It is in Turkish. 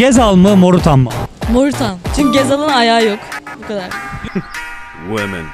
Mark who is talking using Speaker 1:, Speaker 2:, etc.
Speaker 1: Gezal mı Morutan mı?
Speaker 2: Morutan. Çünkü Gezal'ın ayağı yok. Bu kadar.
Speaker 3: Women.